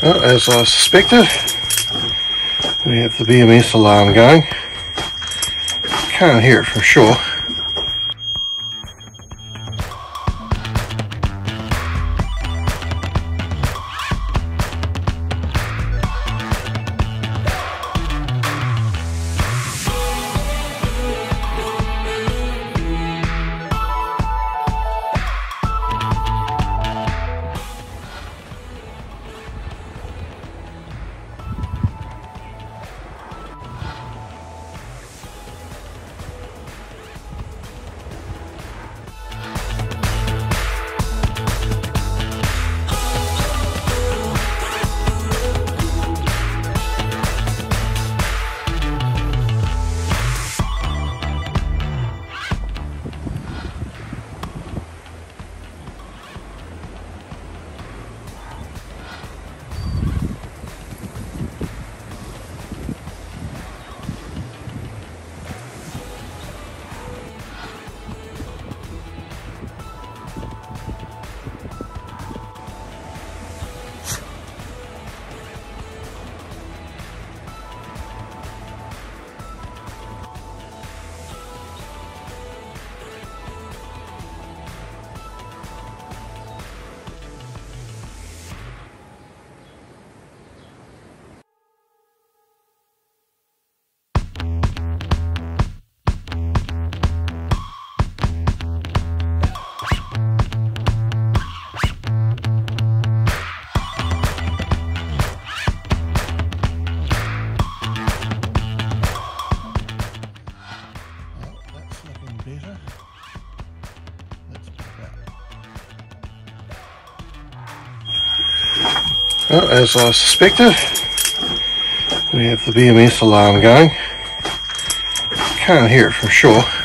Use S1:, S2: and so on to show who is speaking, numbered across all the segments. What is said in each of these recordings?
S1: Well, as I suspected, we have the BMS alarm going. Can't hear it for sure. Well, as I suspected, we have the BMS alarm going. Can't hear it from for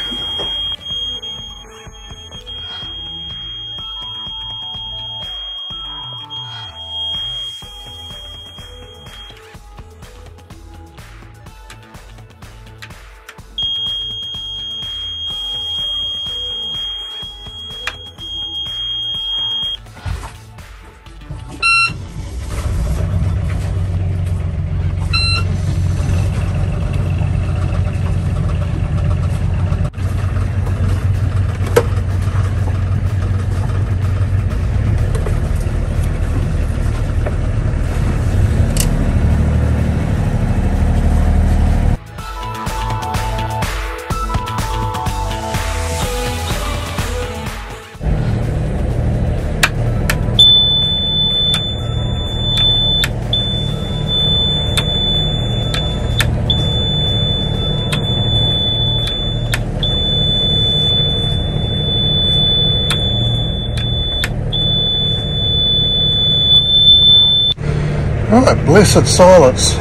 S1: Right, blessed silence.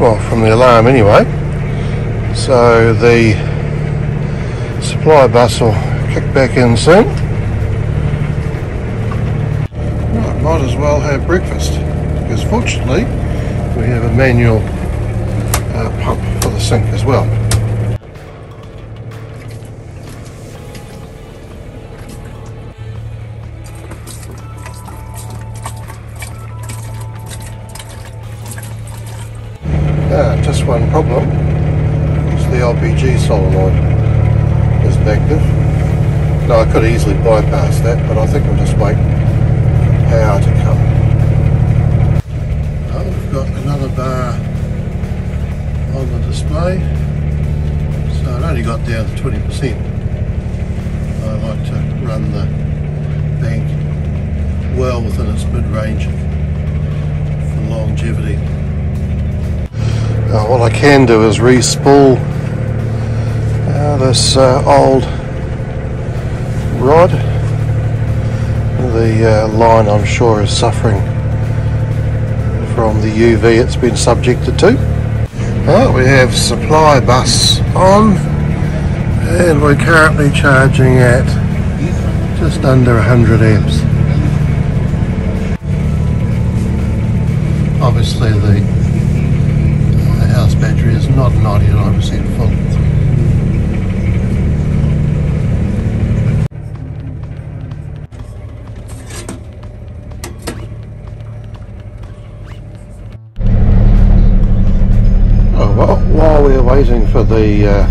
S1: Well, from the alarm anyway. So the supply bus will kick back in soon. Right, might as well have breakfast because fortunately we have a manual uh, pump for the sink as well. Ah, just one problem. It's the LPG solenoid isn't active. No, I could easily bypass that, but I think I'll just wait for power to come. Oh, we've got another bar on the display. So it only got down to 20%. I like to run the bank well within its mid-range for longevity. Uh, what I can do is re-spool uh, this uh, old rod. The uh, line I'm sure is suffering from the UV it's been subjected to. Well, we have supply bus on and we're currently charging at just under 100 amps. Obviously the the house battery is not 99% full. while we're waiting for the uh,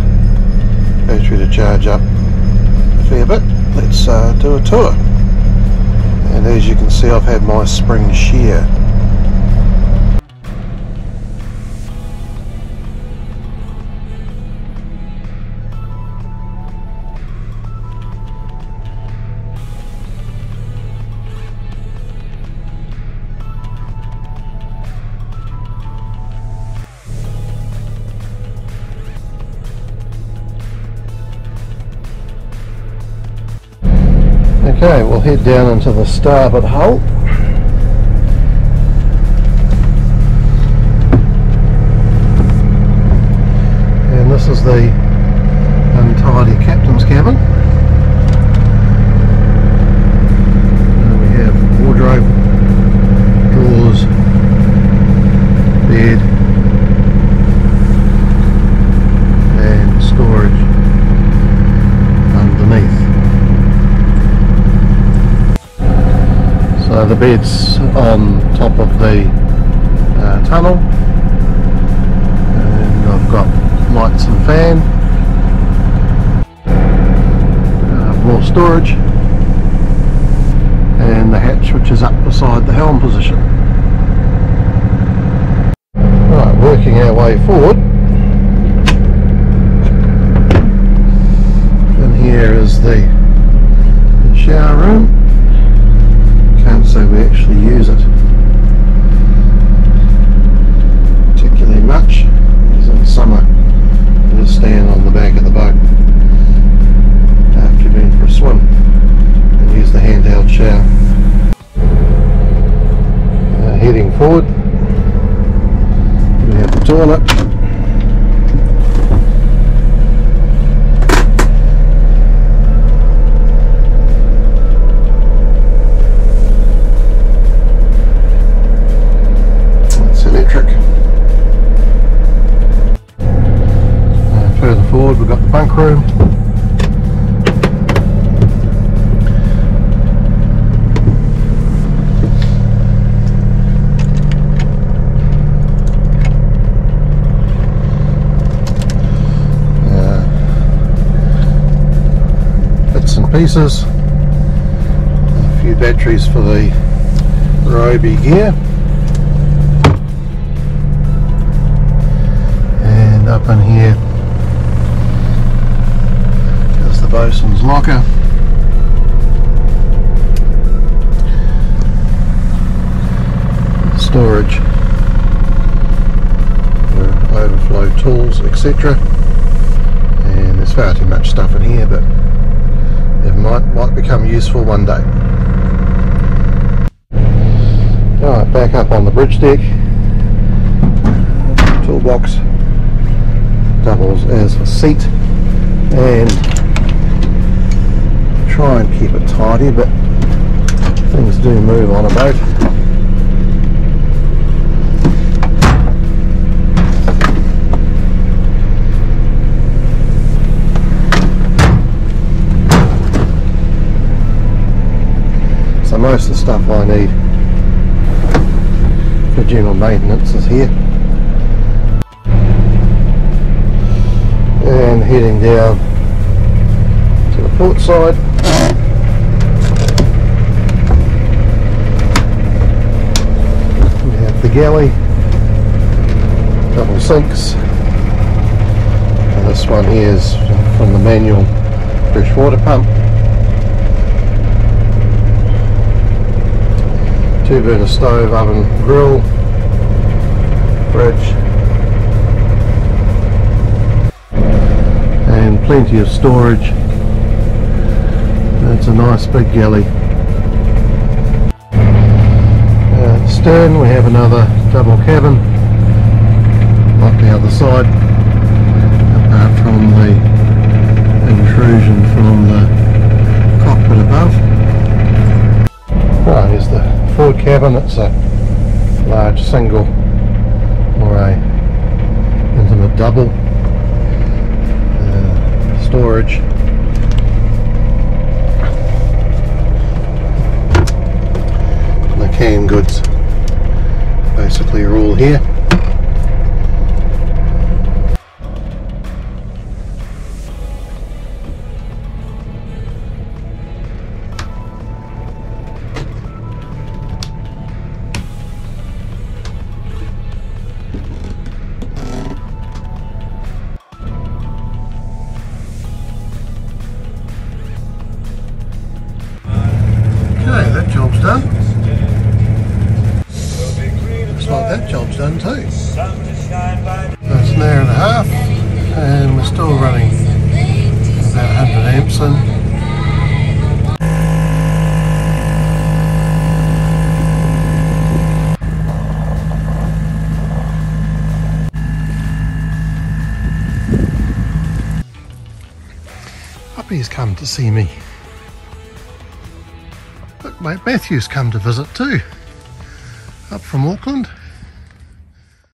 S1: battery to charge up a fair bit, let's uh, do a tour. And as you can see, I've had my spring shear Okay, we'll head down into the starboard hull. And this is the untidy captain's cabin. And we have wardrobe, drawers, bed, and storage underneath. So the bed's on top of the uh, tunnel. And I've got lights and fan, uh, more storage. And the hatch which is up beside the helm position. Right, working our way forward. And here is the shower room can't say we actually use it particularly much because in summer you just stand on the back of the boat after you've for a swim and use the handheld shower. Uh, heading forward. We have the toilet pieces. A few batteries for the Ryobi gear. and up in here is the bosun's locker storage for overflow tools etc and there's far too much stuff in here but might might become useful one day. Alright, back up on the bridge deck. Toolbox doubles as a seat and try and keep it tidy but things do move on a boat so most of the stuff I need for general maintenance is here and heading down to the port side. We have the galley, double sinks, and this one here is from the manual freshwater pump. Two burner stove, oven, grill, fridge, and plenty of storage. It's a nice big galley. Uh, stern we have another double cabin like the other side apart from the intrusion from cabin. It's a large single or a intimate double uh, storage. And the canned goods basically are all here. Puppy's come to see me. Look, mate, Matthew's come to visit too. Up from Auckland.